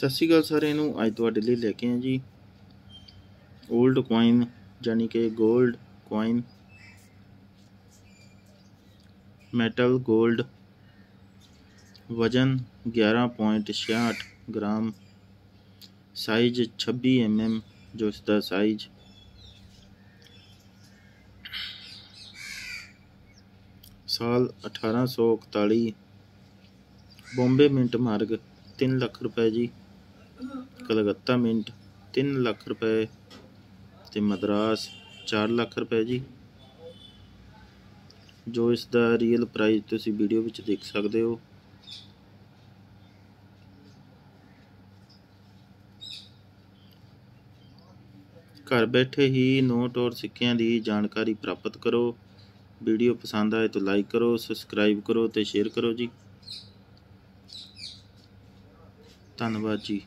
ਸਤਿ ਸ਼੍ਰੀ ਅਕਾਲ ਸਾਰਿਆਂ ਨੂੰ। ਅੱਜ ਤੁਹਾਡੇ ਲਈ ਲੈ ਕੇ ਆਏ ਜੀ 올ਡ ਕੁਆਇਨ ਯਾਨੀ ਕਿ 골ਡ ਕੋਇਨ ਮੈਟਲ 골ਡ ਵਜਨ 11.66 ਗ੍ਰਾਮ ਸਾਈਜ਼ 26 mm ਜੋ ਇਸ ਦਾ ਸਾਈਜ਼ ਸਾਲ 1841 ਬੰਬੇ ਮਿੰਟ ਮਾਰਗ 3 ਲੱਖ ਰੁਪਏ ਜੀ। ਕਲਕੱਤਾ ਮਿੰਟ 3 ਲੱਖ ਰੁਪਏ ਤੇ ਮਦਰਾਸ 4 ਲੱਖ ਰੁਪਏ ਜੀ। ਜੋ ਇਸ ਦਾ ਰੀਅਲ ਪ੍ਰਾਈਸ ਤੁਸੀਂ ਵੀਡੀਓ ਵਿੱਚ ਦੇਖ ਸਕਦੇ ਹੋ। ਘਰ ਬੈਠੇ ਹੀ ਨੋਟ ਔਰ ਸਿੱਕਿਆਂ ਦੀ ਜਾਣਕਾਰੀ ਪ੍ਰਾਪਤ ਕਰੋ। ਵੀਡੀਓ ਪਸੰਦ ਆਏ ਤਾਂ ਲਾਈਕ ਕਰੋ ਸਬਸਕ੍ਰਾਈਬ ਕਰੋ ਤੇ ਸ਼ੇਅਰ ਕਰੋ ਜੀ। ਧੰਨਵਾਦ ਜੀ।